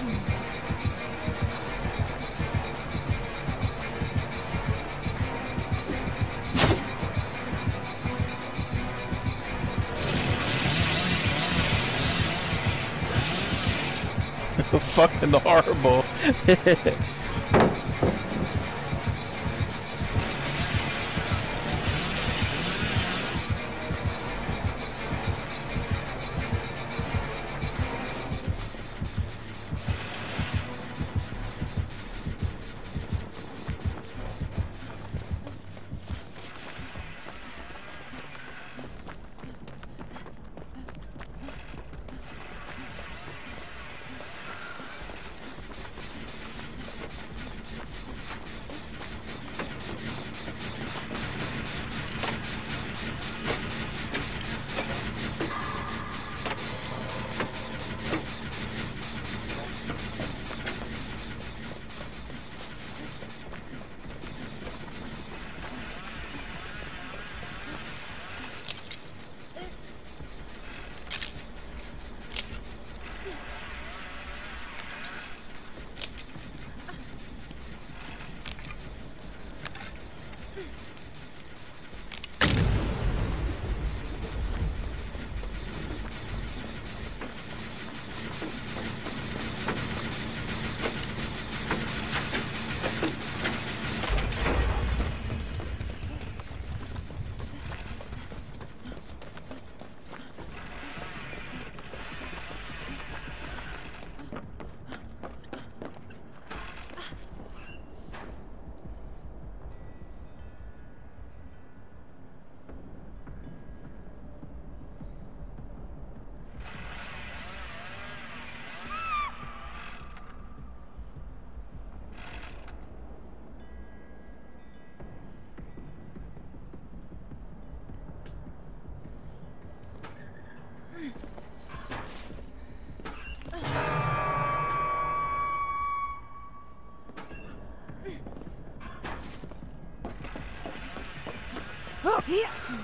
fucking horrible. Yeah.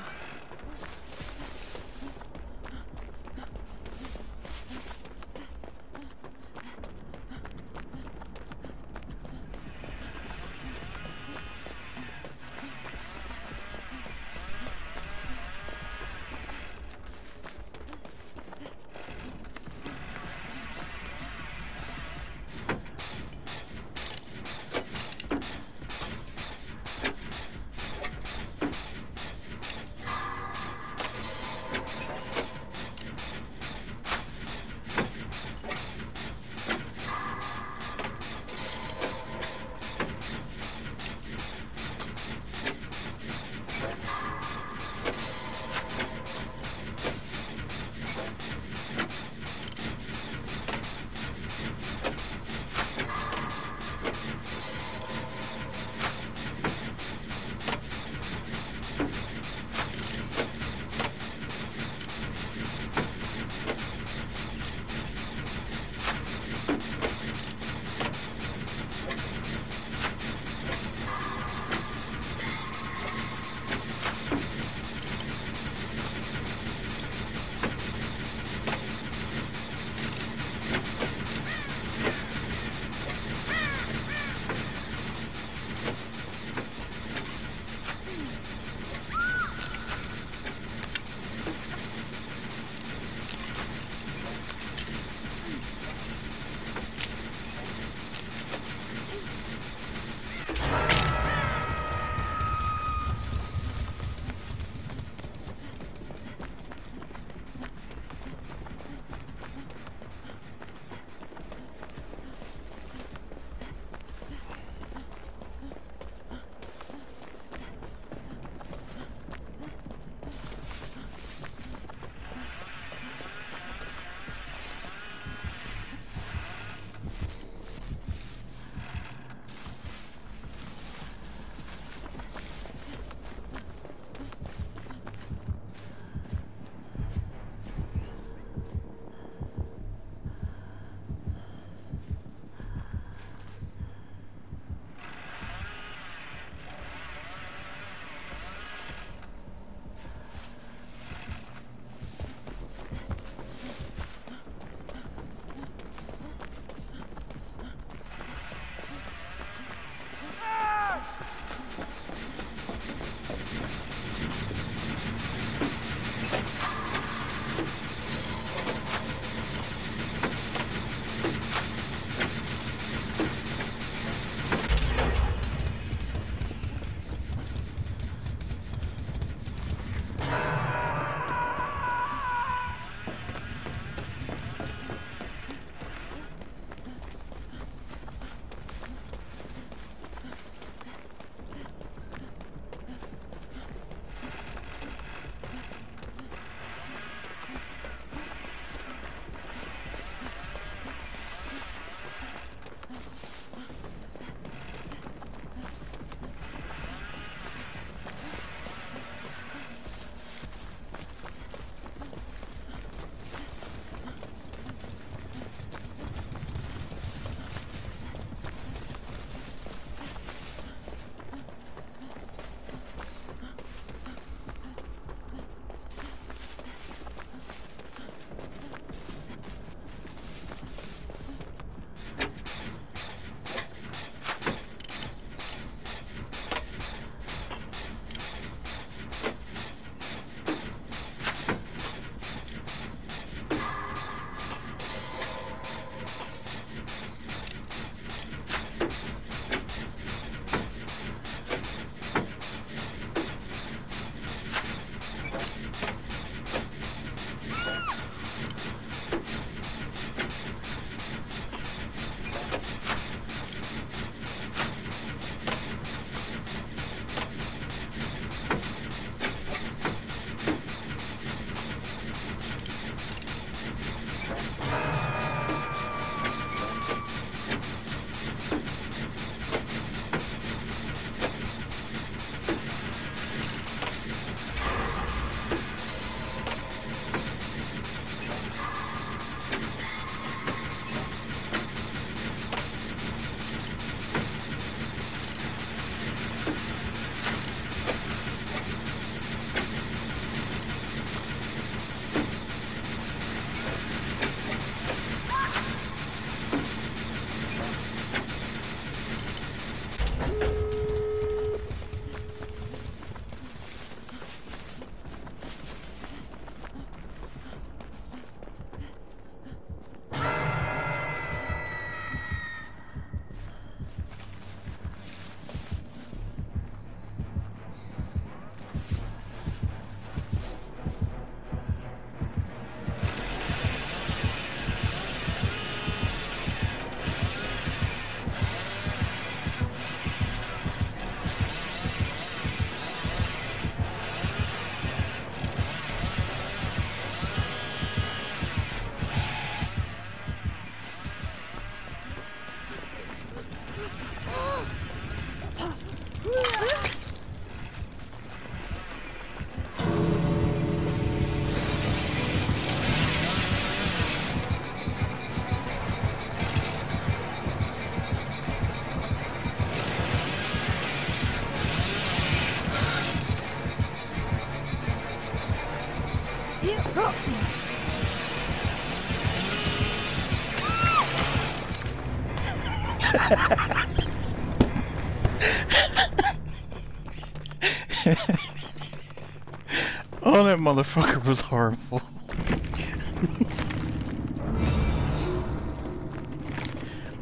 Oh, that motherfucker was horrible.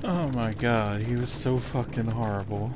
oh my god, he was so fucking horrible.